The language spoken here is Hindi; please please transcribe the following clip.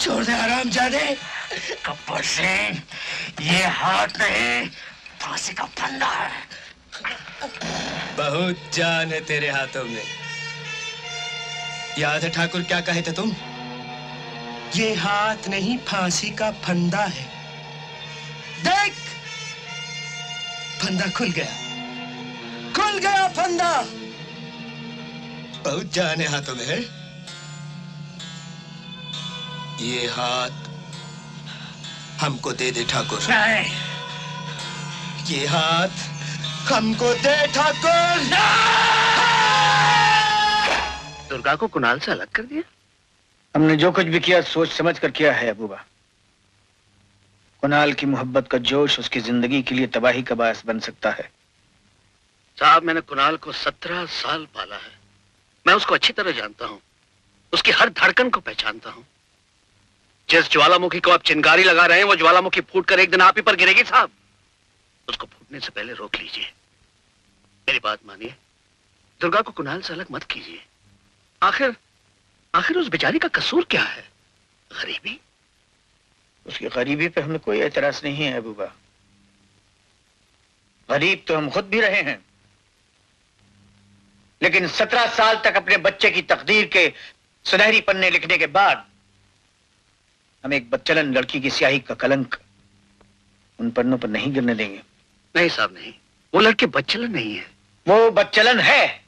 छोड़ दे आराम, जाने। गब्बर सिंह ये हाथ नहीं, फांसी का फंदा है। बहुत जान है तेरे हाथों में। याद है ठाकुर, क्या कहे थे तुम? ये हाथ नहीं, फांसी का फंदा है। देख! फंदा खुल गया। खुल गया फंदा! बहुत जान है हाथों में, है? ये हाथ हमको दे दे ठाकुर। ये हाथ हमको दे ठाकुर। दुर्गा को कुणाल से अलग कर दिया? हमने जो कुछ भी किया सोच समझ कर किया है अबूबा। कुणाल की मोहब्बत का जोश उसकी ज़िंदगी के लिए तबाही का बायस बन सकता है। साहब मैंने कुणाल को सत्रह साल पाला है। मैं उसको अच्छी तरह जानता हूँ। उसकी हर धड़कन को पहचानता हूँ। जिस ज्वालामुखी को आप चिंगारी लगा रहे हैं, वो ज्वालामुखी फूट कर एक दिन आप ही पर गिरेगी साहब। उसको फूटने से पहले रोक लीजिए। मेरी बात मानिए। दुर्गा को कुणाल से अलग मत कीजिए। आखिर आखिर उस बेचारी का कसूर क्या है? गरीबी? उसकी गरीबी पे हमें कोई एतराज़ नहीं है, अबूबा। गरीब तो हम खुद भी रहे हैं। लेकिन सत्रह साल तक अपने बच्चे की तकदीर के सुनहरी पन्ने लिखने के बाद हम एक बच्चलन लड़की की स्याही का कलंक उन पन्नों पर नहीं गिरने देंगे। नहीं साहब नहीं। वो लड़के बच्चलन नहीं है। वो बच्चलन है।